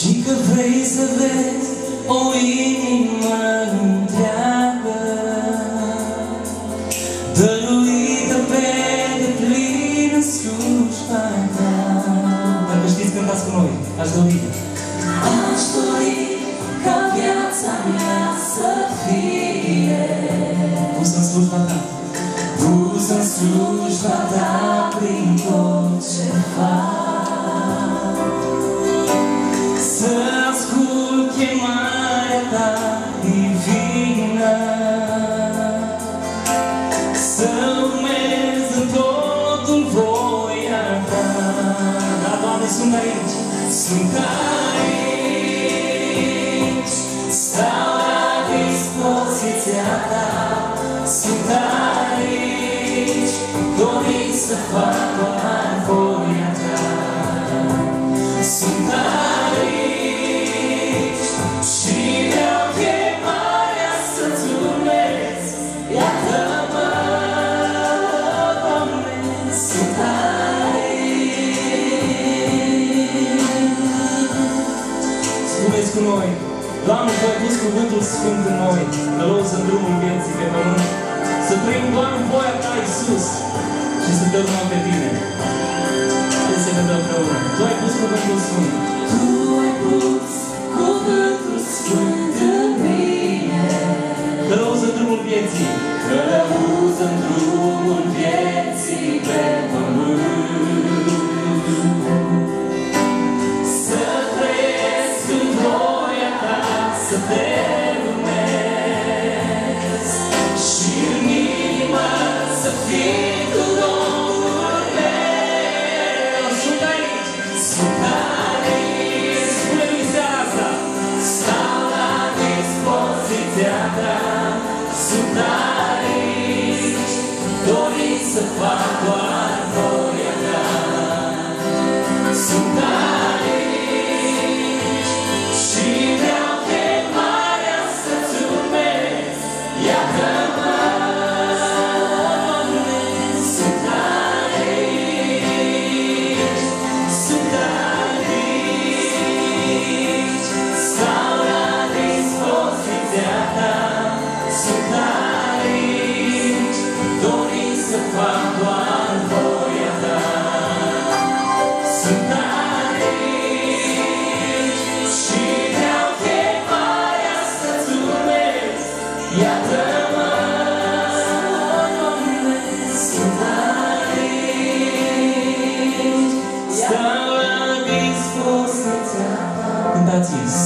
Și că vrei să vezi o inimă întreagă Dăruită pe deplin în slujba ta. Dacă știți, cântați cu noi, aș dori. Aș dori ca viața mea să fie Pusă în slujba ta. Pusă în slujba ta prin Svētīts, svētīts, svētīts, pozīcijā tā, svētīts, domīgs ar pārējiem. cu noi. L-am învățit cuvântul sfânt în noi, călăuz în drumul vieții pe pământ, să trăim doar în voia ta, Iisus, și să te urmăm pe tine. Să se vedem împreună. Tu ai pus cuvântul sfânt. Tu ai pus the thing. that is.